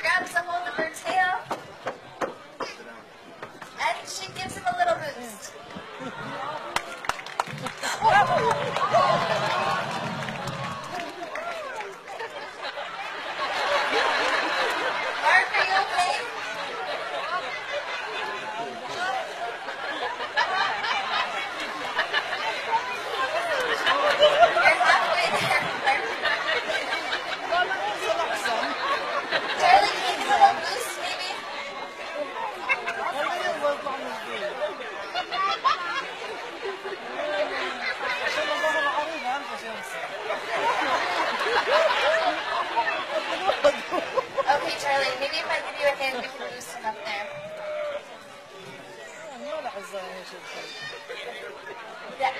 grabs a hold of her tail, and she gives him a little boost. okay, Charlie, maybe if I give you a hand, we can loosen up there. Yeah.